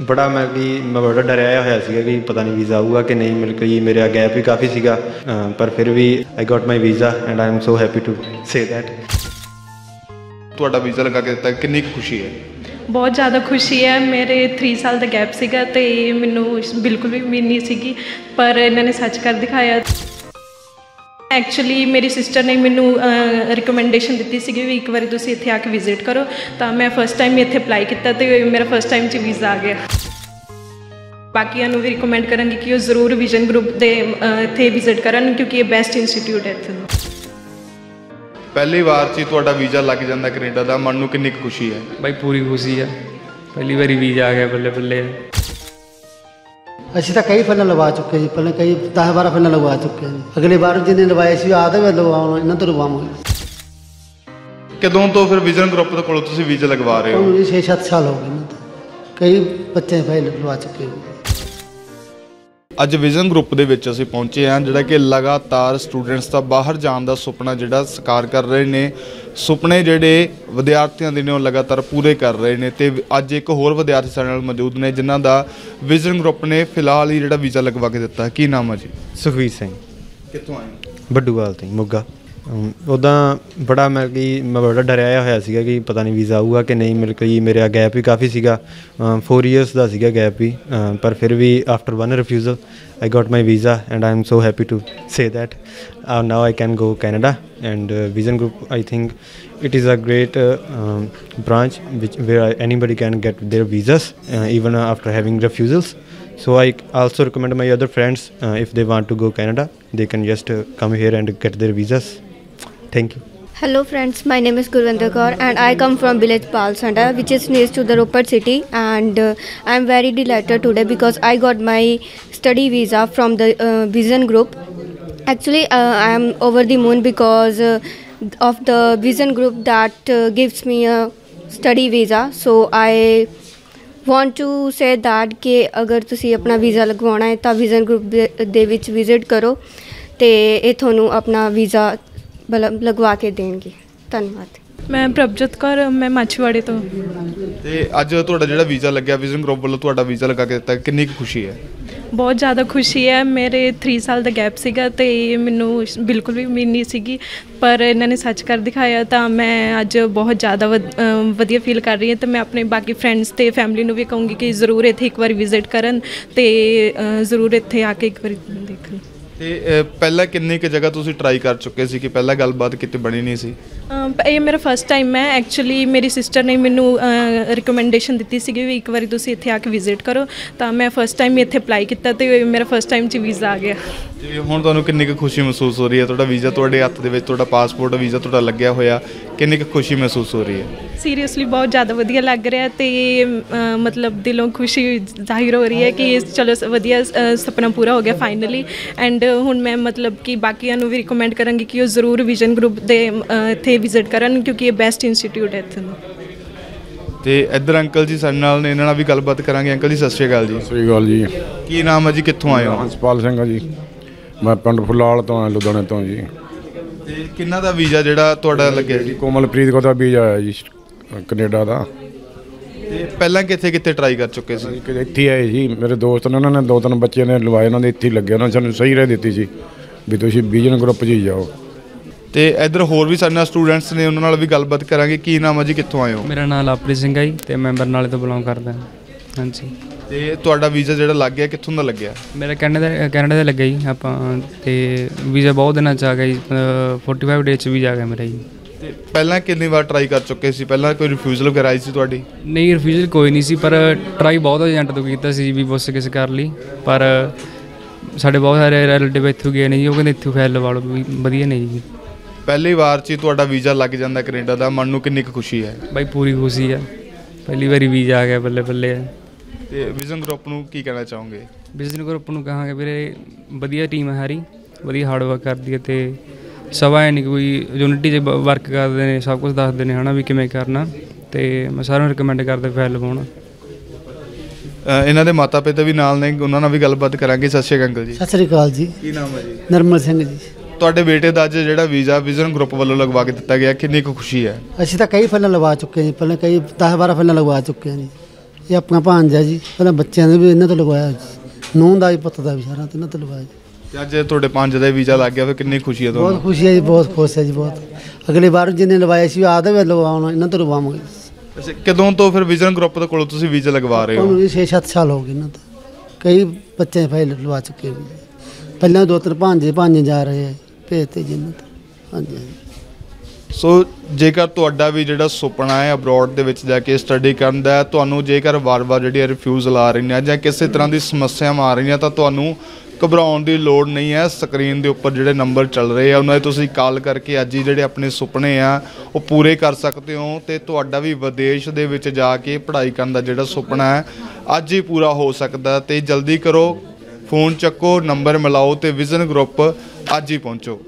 ਬੜਾ ਮੈਂ ਕਿ ਮੈਂ ਬੜਾ ਡਰਿਆ ਹੋਇਆ ਸੀਗਾ ਕਿ ਪਤਾ ਨਹੀਂ ਵੀਜ਼ਾ ਆਊਗਾ ਕਿ ਨਹੀਂ ਮਿਲ ਕੇ ਮੇਰਾ ਗੈਪ ਵੀ ਕਾਫੀ ਸੀਗਾ। ਪਰ ਫਿਰ ਵੀ I got my visa and I am so happy to say that ਤੁਹਾਡਾ ਵੀਜ਼ਾ ਲਗਾ ਕੇ ਦਿੱਤਾ ਕਿੰਨੀ ਖੁਸ਼ੀ ਹੈ? ਬਹੁਤ ਜ਼ਿਆਦਾ ਖੁਸ਼ੀ ਹੈ। ਮੇਰੇ 3 ਸਾਲ ਦਾ ਗੈਪ ਸੀਗਾ ਤੇ ਮੈਨੂੰ ਬਿਲਕੁਲ ਵੀ ਉਮੀਦ ਨਹੀਂ ਸੀਗੀ ਪਰ ਇਹਨਾਂ ਨੇ ਸੱਚ ਕਰ ਦਿਖਾਇਆ। ਐਕਚੁਅਲੀ ਮੇਰੀ ਸਿਸਟਰ ਨੇ ਮੈਨੂੰ ਰਿਕਮੈਂਡੇਸ਼ਨ ਦਿੱਤੀ ਸੀਗੀ ਵੀ ਇੱਕ ਵਾਰੀ ਤੁਸੀਂ ਇੱਥੇ ਆ ਕੇ ਵਿਜ਼ਿਟ ਕਰੋ। ਤਾਂ ਮੈਂ ਫਸਟ ਟਾਈਮ ਇੱਥੇ ਅਪਲਾਈ ਕੀਤਾ ਤੇ ਮੇਰਾ ਫਸਟ ਟਾਈਮ 'ਚ ਵੀਜ਼ਾ ਆ ਗਿਆ। ਬਾਕੀਆਂ ਨੂੰ ਵੀ ਰਿਕਮੈਂਡ ਕਰਾਂਗੀ ਕਿ ਉਹ ਜ਼ਰੂਰ ਵਿਜ਼ਨ ਗਰੁੱਪ ਦੇ ਇੱਥੇ ਵਿਜ਼ਿਟ ਕਰਨ ਕਿਉਂਕਿ ਇਹ ਬੈਸਟ ਇੰਸਟੀਚਿਊਟ ਹੈ ਇੱਥੇ ਦਾ। ਪਹਿਲੀ ਵਾਰ 'ਚ ਹੀ ਤੁਹਾਡਾ ਵੀਜ਼ਾ ਲੱਗ ਜਾਂਦਾ ਕੈਨੇਡਾ ਦਾ। ਮਨ ਨੂੰ ਕਿੰਨੀ ਕੁ ਖੁਸ਼ੀ ਹੈ? ਬਾਈ ਪੂਰੀ ਖੁਸ਼ੀ ਆ। ਪਹਿਲੀ ਵਾਰੀ ਵੀਜ਼ਾ ਆ ਗਿਆ ਬੱਲੇ ਬੱਲੇ। ਅਸੀਂ ਤਾਂ ਕਈ ਫਿਲਮਾਂ ਲਵਾ ਚੁੱਕੇ ਜੀ ਪਹਿਲਾਂ ਕਈ 10 12 ਫਿਲਮਾਂ ਲਗਵਾ ਚੁੱਕੇ ਜੀ। ਅਗਲੀ ਵਾਰ ਜਿਹਨੇ ਲਵਾਏ ਸੀ ਆਦੇ ਵੇ ਲਵਾਉਣ ਇਹਨਾਂ ਤੋਂ ਲਵਾਵਾਂਗੇ। ਕਦੋਂ ਤੋਂ ਫਿਰ ਵਿਜ਼ਨ ਗਰੁੱਪ ਦੇ ਕੋਲੋਂ ਤੁਸੀਂ ਵੀਜ਼ਾ ਲਗਵਾ ਰਹੇ ਹੋ? ਉਹਨੂੰ ਜੀ 6-7 ਸਾਲ ਹੋ ਗਏ ਇਹਨਾਂ ਤੋਂ। ਕਈ ਬੱਚੇ ਫਾਈਲ ਲਵਾ ਚੁੱਕੇ ਜੀ। ਅੱਜ ਵਿਜ਼ਨ ਗਰੁੱਪ ਦੇ ਵਿੱਚ ਅਸੀਂ ਪਹੁੰਚੇ ਹਾਂ ਜਿਹੜਾ ਕਿ ਲਗਾਤਾਰ ਸਟੂਡੈਂਟਸ ਦਾ ਬਾਹਰ ਜਾਣ ਦਾ ਸੁਪਨਾ ਜਿਹੜਾ ਸਾਕਾਰ ਕਰ ਰਹੇ ਨੇ। ਸੁਪਨੇ ਜਿਹੜੇ ਵਿਦਿਆਰਥੀਆਂ ਦੇ ਨੇ ਉਹ ਲਗਾਤਾਰ ਪੂਰੇ ਕਰ ਰਹੇ ਨੇ ਤੇ ਅੱਜ ਇੱਕ ਹੋਰ ਵਿਦਿਆਰਥੀ ਸਾਡੇ ਨਾਲ ਮੌਜੂਦ ਨੇ ਜਿਨ੍ਹਾਂ ਦਾ ਵਿਜ਼ਨ ਗਰੁੱਪ ਨੇ ਫਿਲਹਾਲ ਹੀ ਜਿਹੜਾ ਵੀਜ਼ਾ ਲਗਵਾ ਕੇ ਦਿੱਤਾ। ਕੀ ਨਾਮ ਹੈ ਜੀ? ਸੁਖਵੀਰ ਸਿੰਘ। ਕਿੱਥੋਂ ਆਏ ਬੱਡੂਵਾਲ ਤੋਂ ਮੋਗਾ। ਉਦਾਂ ਬੜਾ ਮੈਂ ਕਿ ਮੈਂ ਬੜਾ ਡਰਿਆ ਹੋਇਆ ਸੀਗਾ ਕਿ ਪਤਾ ਨਹੀਂ ਵੀਜ਼ਾ ਆਊਗਾ ਕਿ ਨਹੀਂ ਮਿਲ ਕੇ ਮੇਰਾ ਗੈਪ ਵੀ ਕਾਫੀ ਸੀਗਾ 4 ਇਅਰਸ ਦਾ ਸੀਗਾ ਗੈਪ ਵੀ ਅ, ਪਰ ਫਿਰ ਵੀ after one refusal I got my visa and I am so happy to say that now I can go Canada and Vision Group I think it is a great uh, um, branch which where anybody can get their visas uh, even after having refusals so i also recommend my other friends uh, if they want to go canada they can just uh, come here and get their visas Thank you Hello friends, my name is Gurvinder Kaur and I come from village Palsanda which is near to the Ropar city and uh, I am very delighted today because I got my study visa from the uh, Vision group. Actually uh, I am over the moon because uh, of the Vision group that uh, gives me a study visa so I want to say that ਕਿ ਅਗਰ ਤੁਸੀਂ ਆਪਣਾ visa ਲਗਵਾਉਣਾ ਹੈ ਤਾਂ vision group ਦੇ ਵਿੱਚ visit ਕਰੋ ਤੇ ਇਹ ਤੁਹਾਨੂੰ ਆਪਣਾ ਵੀਜ਼ਾ ਮਤਲਬ ਲਗਵਾ ਕੇ ਦੇਣਗੇ। ਧੰਨਵਾਦ। ਮੈਂ ਪ੍ਰਭਜੋਤ ਕੌਰ ਮੈਂ ਮਾਛੀਵਾੜੇ ਤੋਂ। ਤੇ ਅੱਜ ਤੁਹਾਡਾ ਜਿਹੜਾ ਵੀਜ਼ਾ ਲੱਗਿਆ ਵਿਜ਼ਨ ਗਰੁੱਪ ਵੱਲੋਂ ਤੁਹਾਡਾ ਵੀਜ਼ਾ ਲਗਾ ਕੇ ਦਿੱਤਾ ਕਿੰਨੀ ਕੁ ਖੁਸ਼ੀ ਹੈ? ਬਹੁਤ ਜ਼ਿਆਦਾ ਖੁਸ਼ੀ ਹੈ। ਮੇਰੇ 3 ਸਾਲ ਦਾ ਗੈਪ ਸੀਗਾ ਤੇ ਮੈਨੂੰ ਬਿਲਕੁਲ ਵੀ ਉਮੀਦ ਨਹੀਂ ਸੀਗੀ। ਪਰ ਇਹਨਾਂ ਨੇ ਸੱਚ ਕਰ ਦਿਖਾਇਆ ਤਾਂ ਮੈਂ ਅੱਜ ਬਹੁਤ ਜ਼ਿਆਦਾ ਵਧੀਆ ਫੀਲ ਕਰ ਰਹੀ ਹਾਂ ਤੇ ਮੈਂ ਆਪਣੇ ਬਾਕੀ ਫਰੈਂਡਸ ਤੇ ਫੈਮਿਲੀ ਨੂੰ ਵੀ ਕਹੂੰਗੀ ਕਿ ਜ਼ਰੂਰ ਇੱਥੇ ਇੱਕ ਵਾਰੀ ਵਿਜ਼ਿਟ ਕਰਨ ਤੇ ਜ਼ਰੂਰ ਇੱਥੇ ਆ ਕੇ ਇੱਕ ਵਾਰੀ ਦੇਖਣ। ਤੇ ਪਹਿਲਾਂ ਕਿੰਨੀ ਕੁ ਜਗ੍ਹਾ ਤੁਸੀਂ ਟਰਾਈ ਕਰ ਚੁੱਕੇ ਸੀ ਕਿ ਪਹਿਲਾਂ ਗੱਲਬਾਤ ਕਿਤੇ ਬਣੀ ਨਹੀਂ ਸੀ? ਇਹ ਮੇਰਾ ਫਸਟ ਟਾਈਮ ਹੈ। ਐਕਚੁਅਲੀ ਮੇਰੀ ਸਿਸਟਰ ਨੇ ਮੈਨੂੰ ਰਿਕਮੈਂਡੇਸ਼ਨ ਦਿੱਤੀ ਸੀਗੀ ਵੀ ਇੱਕ ਵਾਰੀ ਤੁਸੀਂ ਇੱਥੇ ਆ ਕੇ ਵਿਜ਼ਿਟ ਕਰੋ। ਤਾਂ ਮੈਂ ਫਸਟ ਟਾਈਮ ਹੀ ਇੱਥੇ ਅਪਲਾਈ ਕੀਤਾ ਤੇ ਮੇਰਾ ਫਸਟ ਟਾਈਮ 'ਚ ਵੀਜ਼ਾ ਆ ਗਿਆ। ਜੀ ਹੁਣ ਤੁਹਾਨੂੰ ਕਿੰਨੀ ਕੁ ਖੁਸ਼ੀ ਮਹਿਸੂਸ ਹੋ ਰਹੀ ਹੈ? ਤੁਹਾਡਾ ਵੀਜ਼ਾ ਤੁਹਾਡੇ ਹੱਥ ਦੇ ਵਿੱਚ ਤੁਹਾਡਾ ਪਾਸਪੋਰਟ ਵੀਜ਼ਾ ਤੁਹਾਡਾ ਲੱਗਿਆ ਹੋਇਆ ਕਿੰਨੀ ਕੁ ਖੁਸ਼ੀ ਮਹਿਸੂਸ ਹੋ ਰਹੀ ਹੈ? ਸੀਰੀਅਸਲੀ ਬਹੁਤ ਜ਼ਿਆਦਾ ਵਧੀਆ ਲੱਗ ਰਿਹਾ ਤੇ ਅ, ਮਤਲਬ ਦਿਲੋਂ ਖੁਸ਼ੀ ਜ਼ਾਹਿਰ ਹੋ ਰਹੀ ਹੈ ਕਿ ਚਲੋ ਸ- ਵਧੀਆ ਅ, ਸੁਪਨਾ ਪੂਰਾ ਹੋ ਗਿਆ ਫਾਈਨਲੀ ਐਂਡ ਹੁਣ ਮੈਂ ਮਤਲਬ ਕਿ ਬਾਕੀਆਂ ਨੂੰ ਵੀ ਰਿਕਮੈਂਡ ਕਰਾਂਗੀ ਕਿ ਉਹ ਜ਼ਰੂਰ ਵਿਜ਼ਨ ਗਰੁੱਪ ਦੇ ਅ, ਇੱਥੇ ਵਿਜ਼ਿਟ ਕਰਨ ਕਿਉਂਕਿ ਇਹ ਬੈਸਟ ਇੰਸਟੀਚਿਊਟ ਹੈ ਇੱਥੇ ਦਾ। ਤੇ ਇੱਧਰ ਅੰਕਲ ਜੀ ਸਾਡੇ ਨਾਲ ਨੇ ਇਹਨਾਂ ਨਾਲ ਵੀ ਗੱਲਬਾਤ ਕਰਾਂਗੇ। ਅੰਕਲ ਜੀ ਸਤਿ ਸ਼੍ਰੀ ਅਕਾਲ ਜੀ। ਸਹੀ ਗੱਲ ਜੀ। ਕੀ ਨਾਮ ਹੈ ਜੀ? ਕਿੱਥੋਂ ਆਏ ਹੋ? ਹੰਸਪਾਲ ਸਿੰਘ ਆ ਜੀ। ਮੈਂ ਪਿੰਡ ਫੁੱਲਾਲ ਤੋਂ ਆ ਲੁਧਿਆਣੇ ਤੋਂ ਜੀ। ਤੇ ਕਿੰਨਾ ਦਾ ਵੀਜ਼ਾ ਜਿਹੜਾ ਤੁਹਾਡਾ ਲੱਗਿਆ ਜੀ? ਕੋਮਲਪ੍ਰੀਤ ਕੋ ਦਾ ਵੀਜ਼ਾ ਆਇਆ ਜੀ ਕੈਨੇਡਾ ਦਾ। ਤੇ ਪਹਿਲਾਂ ਕਿੱਥੇ ਕਿੱਥੇ ਟਰਾਈ ਕਰ ਚੁੱਕੇ ਸੀ? ਕਿ ਇੱਥੇ ਆਏ ਜੀ ਮੇਰੇ ਦੋਸਤ ਨੇ ਉਹਨਾਂ ਨੇ ਦੋ ਤਿੰਨ ਬੱਚਿਆਂ ਨੇ ਲਵਾਏ ਉਹਨਾਂ ਦੇ ਇੱਥੇ ਲੱਗੇ ਉਹਨਾਂ ਨੇ ਸਾਨੂੰ ਸਹੀ ਰਹਿ ਦਿੱਤੀ ਸੀ ਵੀ ਤੁਸੀਂ ਵਿਜਨ ਗਰੁੱਪ 'ਚ ਹੀ ਜਾਓ। ਤੇ ਇੱਧਰ ਹੋਰ ਵੀ ਸਾਡੇ ਨਾਲ ਸਟੂਡੈਂਟਸ ਨੇ ਉਹਨਾਂ ਨਾਲ ਵੀ ਗੱਲਬਾਤ ਕਰਾਂਗੇ ਕੀ ਨਾਮ ਹੈ ਜੀ ਕਿੱਥੋਂ ਆਏ ਹੋ? ਮੇਰਾ ਨਾਮ ਲਵਪ੍ਰੀਤ ਸਿੰਘ ਹੈ ਜੀ ਤੇ ਮੈਂ ਬਰਨਾਲੇ ਤੋਂ ਬਿਲੋਂਗ ਕਰਦਾ। ਹਾਂ। ਹਾਂਜੀ। ਤੇ ਤੁਹਾਡਾ ਵੀਜ਼ਾ ਜਿਹੜਾ ਲੱਗ ਗਿਆ ਕਿੱਥੋਂ ਦਾ ਲੱਗਿਆ? ਮੇਰਾ ਕੈਨੇਡਾ ਦਾ ਕੈਨੇਡਾ ਦਾ ਲੱਗਿਆ ਜੀ ਆਪਾਂ ਤੇ ਵੀਜ਼ਾ ਬਹੁਤ ਦਿਨਾਂ ਚ ਆ ਗਿਆ ਜੀ ਅ, 45 ਡੇਜ਼ ਚ ਵੀਜ਼ਾ ਆ ਗਿਆ ਮੇਰਾ ਜੀ। ਤੇ ਪਹਿਲਾਂ ਕਿੰਨੀ ਵਾਰ ਟਰਾਈ ਕਰ ਚੁੱਕੇ ਸੀ? ਪਹਿਲਾਂ ਕੋਈ ਰਿਫਿਊਜ਼ਲ ਵਗੈਰਾ ਆਈ ਸੀ ਤੁਹਾਡੀ? ਨਹੀਂ ਰਿਫਿਊਜ਼ਲ ਕੋਈ ਨਹੀਂ ਸੀ ਪਰ ਟਰਾਈ ਬਹੁਤ ਏਜੰਟ ਤੋਂ ਕੀਤਾ ਸੀ ਵੀ ਪੁੱਛ ਕਿਸ ਕਰ ਲਈ। ਪਰ ਸਾਡੇ ਬਹੁਤ ਸਾਰੇ ਰਿਲੇਟਿਵ ਇੱਥੋਂ ਗਏ ਨੇ ਜੀ ਉਹ ਕਹਿੰਦੇ ਇੱਥੋਂ ਫਾਈਲ ਲਵਾ ਲਓ ਵੀ ਵਧੀਆ ਨੇ ਜੀ। ਪਹਿਲੀ ਵਾਰ 'ਚ ਹੀ ਤੁਹਾਡਾ ਵੀਜ਼ਾ ਲੱਗ ਜਾਂਦਾ ਕੈਨੇਡਾ ਦਾ ਮਨ ਨੂੰ ਕਿੰਨੀ ਕੁ ਖੁਸ਼ੀ ਹੈ? ਬਾਈ ਪੂਰੀ ਖੁਸ਼ੀ ਆ। ਪਹਿਲੀ ਵਾਰੀ ਵੀਜ਼ਾ ਆ ਗਿਆ ਬੱਲੇ ਬੱਲੇ ਆ ਤੇ ਵਿਜ਼ਨ ਗਰੁੱਪ ਨੂੰ ਕੀ ਕਹਿਣਾ ਚਾਹੋਗੇ? ਬਿਜ਼ਨਸ ਗਰੁੱਪ ਨੂੰ ਕਹਾਂਗੇ ਵੀਰੇ ਵਧੀਆ ਟੀਮ ਹੈ ਸਾਰੀ ਵਧੀਆ ਹਾਰਡ ਵਰਕ ਕਰਦੀ ਹੈ ਤੇ ਸਭਾ ਹੈ ਨਹੀਂ ਕੋਈ ਯੂਨਿਟੀ 'ਚ ਵਰਕ ਕਰਦੇ ਨੇ ਸਭ ਕੁਝ ਦੱਸਦੇ ਨੇ ਹਨਾ ਵੀ ਕਿਵੇਂ ਕਰਨਾ ਤੇ ਮੈਂ ਸਾਰਿਆਂ ਨੂੰ ਰਿਕਮੈਂਡ ਕਰਦਾ ਫਾਈਲ ਲਵਾਉਣਾ। ਇਹਨਾਂ ਦੇ ਮਾਤਾ ਪਿਤਾ ਵੀ ਨਾਲ ਨੇ ਉਹਨਾਂ ਨਾਲ ਵੀ ਗੱਲਬਾਤ ਕਰਾਂਗੇ। ਸਤਿ ਸ਼੍ਰੀ ਅਕਾਲ ਅੰਕਲ ਜੀ। ਸਤਿ ਸ੍ਰੀ ਅਕਾਲ ਜੀ। ਕੀ ਨਾਮ ਹੈ ਜੀ? ਨਰਮਲ ਸਿੰਘ ਜੀ। ਤੁਹਾਡੇ ਬੇਟੇ ਦਾ ਅੱਜ ਜਿਹੜਾ ਵੀਜ਼ਾ ਵਿਜ਼ਨ ਗਰੁੱਪ ਵੱਲੋਂ ਲਗਵਾ ਕੇ ਦਿੱਤਾ ਗਿਆ ਕਿੰਨੀ ਕੁ ਖੁਸ਼ੀ ਹੈ? ਅਸੀਂ ਤਾਂ ਕਈ ਫਿਲਮਾਂ ਲਵਾ ਚੁੱਕੇ ਜੀ ਪਹਿਲਾਂ ਕਈ 10 12 ਫਿਲਮਾਂ ਲਗਵਾ ਚੁੱਕੇ ਹਾਂ ਜੀ। ਇਹ ਆਪਣਾ ਭਾਂਜਾ ਜੀ ਪਹਿਲਾਂ ਬੱਚਿਆਂ ਦੇ ਵੀ ਇਹਨਾਂ ਤੋਂ ਲਗਵਾਇਆ ਜੀ ਨੂੰਹ ਦਾ ਵੀ ਪੁੱਤ ਦਾ ਵੀ ਸਾਰਾ ਤੇ ਇਹਨਾਂ ਤੋਂ ਲਗਵਾਇਆ ਜੀ। ਤੇ ਅੱਜ ਤੁਹਾਡੇ ਪੰਜ ਦਾ ਵੀਜ਼ਾ ਲੱਗ ਗਿਆ ਫਿਰ ਕਿੰਨੀ ਖੁਸ਼ੀ ਹੈ ਬਹੁਤ ਤੁਹਾਨੂੰ ਖੁਸ਼ੀ ਹੈ ਜੀ ਬਹੁਤ ਖੁਸ਼ ਹੈ ਜੀ ਬਹੁਤ। ਅਗਲੀ ਵਾਰ ਜਿਹਨੇ ਲਵਾਇਆ ਸੀ ਆਦੇ ਵੇ ਲਗਵਾਉਣਾ ਇਹਨਾਂ ਤੋਂ ਲਗਵਾਵਾਂਗੇ ਅੱਛਾ ਕਦੋਂ ਤੋਂ ਫਿਰ ਵਿਜ਼ਨ ਗਰੁੱਪ ਦੇ ਕੋਲੋਂ ਤੁਸੀਂ ਵੀਜ਼ਾ ਲਗਵਾ ਰਹੇ ਹੋ? ਉਹਨੂੰ ਵੀ 6-7 ਸਾਲ ਹੋ ਗਏ ਇਹਨਾਂ ਤੋਂ। ਕਈ ਬੱਚੇ ਫਾਈਲ ਲਵਾ ਚੁੱਕੇ ਵੀ। ਪਹਿਲਾਂ ਦੋ ਤਿੰਨ ਭਾਂਜੇ ਭਾਂਜੇ ਜਾ ਰਹੇ ਆ ਭੇਜਤੇ ਜੀ ਇਹਨਾਂ ਤੋਂ। ਹਾਂਜੀ ਹਾਂਜੀ। ਸੋ ਜੇਕਰ ਤੁਹਾਡਾ ਵੀ ਜਿਹੜਾ ਸੁਪਨਾ ਹੈ ਅਬਰੋਡ ਦੇ ਵਿੱਚ ਜਾ ਕੇ ਸਟੱਡੀ ਕਰਨ ਦਾ ਤੁਹਾਨੂੰ ਜੇਕਰ ਵਾਰ-ਵਾਰ ਜਿਹੜੀ ਰਿਫਿਊਜ਼ਲ ਆ ਰਹੀਆਂ ਜਾਂ ਕਿਸੇ ਤਰ੍ਹਾਂ ਦੀ ਸਮੱਸਿਆਵਾਂ ਆ ਰਹੀਆਂ, ਤਾਂ ਤੁਹਾਨੂੰ ਘਬਰਾਉਣ ਦੀ ਲੋੜ ਨਹੀਂ ਹੈ। ਸਕਰੀਨ ਦੇ ਉੱਪਰ ਜਿਹੜੇ ਨੰਬਰ ਚੱਲ ਰਹੇ ਆ, ਉਹਨਾਂ 'ਤੇ ਤੁਸੀਂ ਕਾਲ ਕਰਕੇ ਅੱਜ ਹੀ ਜਿਹੜੇ ਆਪਣੇ ਸੁਪਨੇ ਆ, ਉਹ ਪੂਰੇ ਕਰ ਸਕਦੇ ਹੋ ਤੇ ਤੁਹਾਡਾ ਵੀ ਵਿਦੇਸ਼ ਦੇ ਵਿੱਚ ਜਾ ਕੇ ਪੜ੍ਹਾਈ ਕਰਨ ਦਾ ਜਿਹੜਾ ਸੁਪਨਾ ਹੈ, ਅੱਜ ਹੀ ਪੂਰਾ ਹੋ ਸਕਦਾ ਤੇ ਜਲਦੀ ਕਰੋ, ਫੋਨ ਚੱਕੋ ਨੰਬਰ ਮਿਲਾਓ ਤੇ ਵਿਜ਼ਨ ਗਰੁੱਪ ਅੱਜ ਹੀ ਪਹੁੰਚੋ।